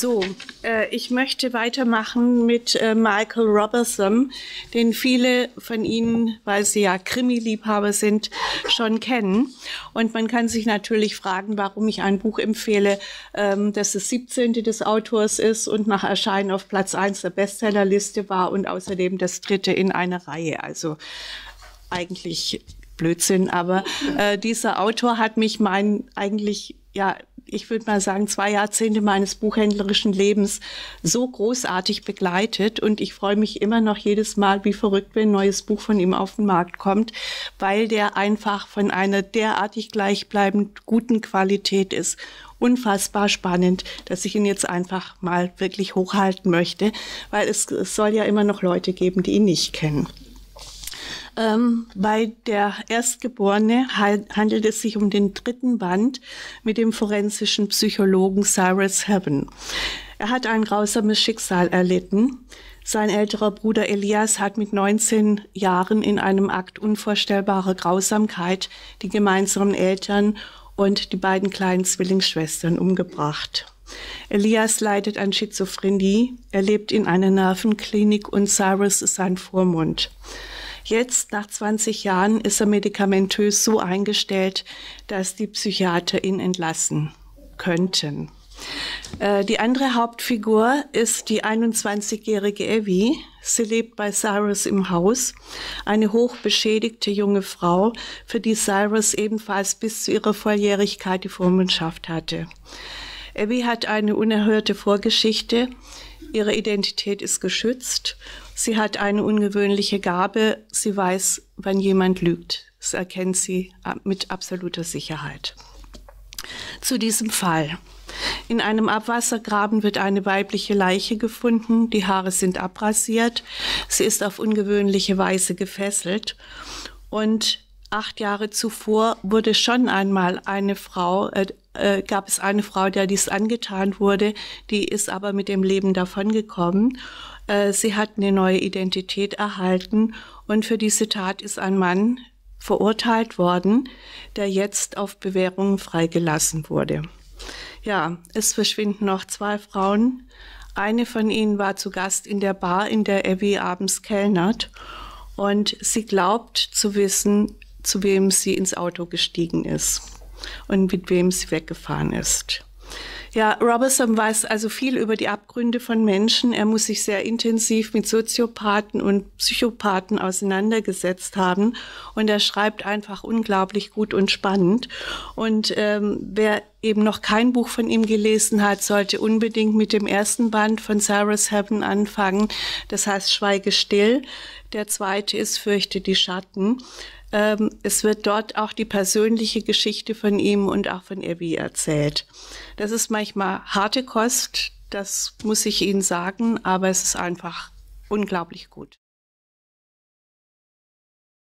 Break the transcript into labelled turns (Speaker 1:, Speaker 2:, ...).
Speaker 1: So, äh, ich möchte weitermachen mit äh, Michael Robertson, den viele von Ihnen, weil Sie ja Krimi-Liebhaber sind, schon kennen. Und man kann sich natürlich fragen, warum ich ein Buch empfehle, ähm, das das 17. des Autors ist und nach Erscheinen auf Platz 1 der Bestsellerliste war und außerdem das dritte in einer Reihe. Also eigentlich Blödsinn, aber äh, dieser Autor hat mich mein eigentlich ja ich würde mal sagen, zwei Jahrzehnte meines buchhändlerischen Lebens so großartig begleitet. Und ich freue mich immer noch jedes Mal wie verrückt, wenn ein neues Buch von ihm auf den Markt kommt, weil der einfach von einer derartig gleichbleibend guten Qualität ist. Unfassbar spannend, dass ich ihn jetzt einfach mal wirklich hochhalten möchte, weil es, es soll ja immer noch Leute geben, die ihn nicht kennen. Ähm, bei der Erstgeborene handelt es sich um den dritten Band mit dem forensischen Psychologen Cyrus Heaven. Er hat ein grausames Schicksal erlitten. Sein älterer Bruder Elias hat mit 19 Jahren in einem Akt unvorstellbarer Grausamkeit die gemeinsamen Eltern und die beiden kleinen Zwillingsschwestern umgebracht. Elias leidet an Schizophrenie, er lebt in einer Nervenklinik und Cyrus ist sein Vormund. Jetzt, nach 20 Jahren, ist er medikamentös so eingestellt, dass die Psychiater ihn entlassen könnten. Äh, die andere Hauptfigur ist die 21-jährige Evie. Sie lebt bei Cyrus im Haus, eine hochbeschädigte junge Frau, für die Cyrus ebenfalls bis zu ihrer Volljährigkeit die Vormundschaft hatte. Evie hat eine unerhörte Vorgeschichte. Ihre Identität ist geschützt Sie hat eine ungewöhnliche Gabe. Sie weiß, wann jemand lügt. Das erkennt sie mit absoluter Sicherheit. Zu diesem Fall. In einem Abwassergraben wird eine weibliche Leiche gefunden. Die Haare sind abrasiert. Sie ist auf ungewöhnliche Weise gefesselt. Und acht Jahre zuvor wurde schon einmal eine Frau, äh, äh, gab es eine Frau, der dies angetan wurde. Die ist aber mit dem Leben davongekommen. Äh, sie hat eine neue Identität erhalten und für diese Tat ist ein Mann verurteilt worden, der jetzt auf Bewährung freigelassen wurde. Ja, es verschwinden noch zwei Frauen. Eine von ihnen war zu Gast in der Bar, in der Evie abends kellnert und sie glaubt zu wissen, zu wem sie ins Auto gestiegen ist und mit wem sie weggefahren ist. Ja, Robertson weiß also viel über die Abgründe von Menschen. Er muss sich sehr intensiv mit Soziopathen und Psychopathen auseinandergesetzt haben. Und er schreibt einfach unglaublich gut und spannend. Und ähm, wer eben noch kein Buch von ihm gelesen hat, sollte unbedingt mit dem ersten Band von Sarah's Heaven anfangen. Das heißt Schweige still. Der zweite ist Fürchte die Schatten. Ähm, es wird dort auch die persönliche Geschichte von ihm und auch von Abby erzählt. Das ist manchmal harte Kost, das muss ich Ihnen sagen, aber es ist einfach unglaublich gut.